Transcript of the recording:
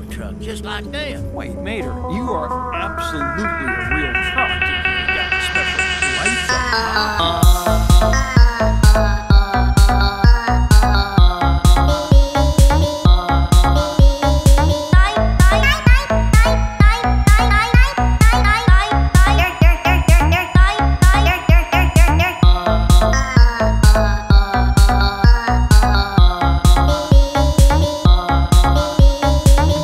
pickup truck just like that. Wait, Mater, you are absolutely